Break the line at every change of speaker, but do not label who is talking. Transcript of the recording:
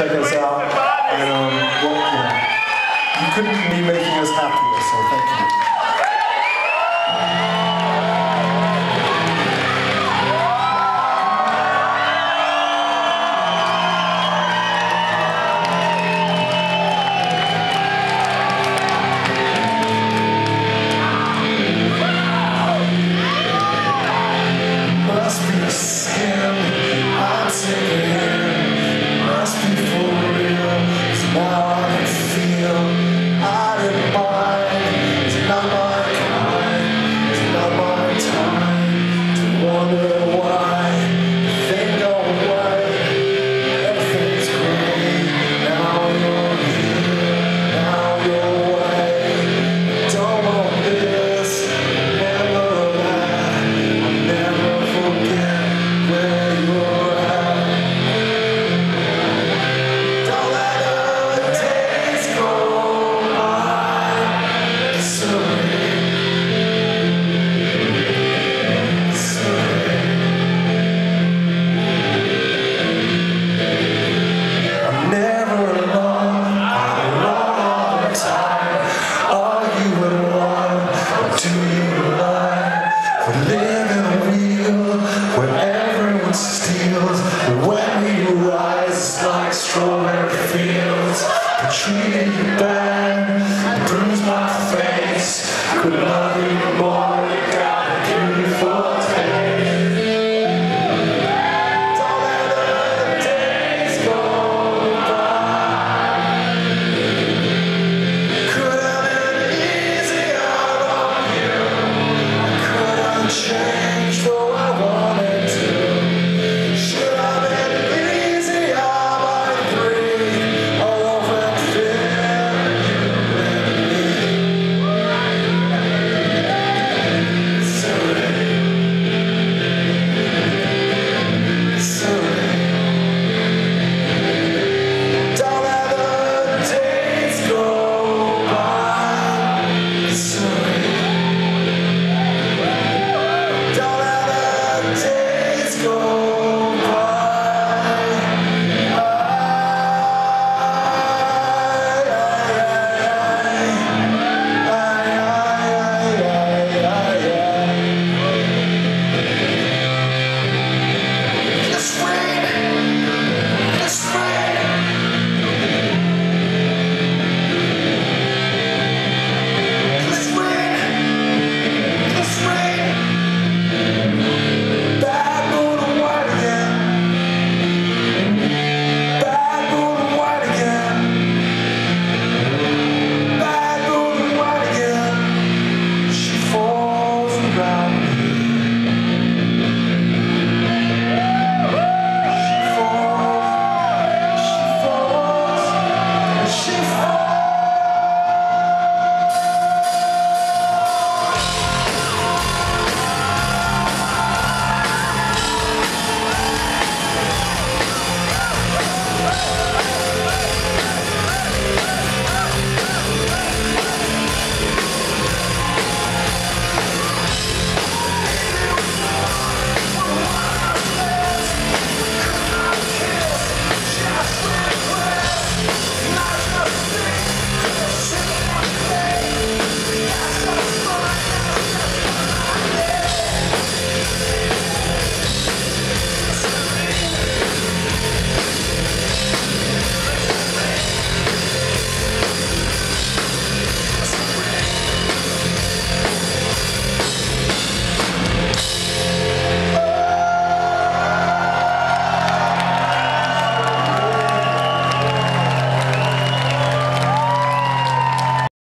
check us out. And um, well, you couldn't be making us happier, so thank you. wonder. Marie, Marie.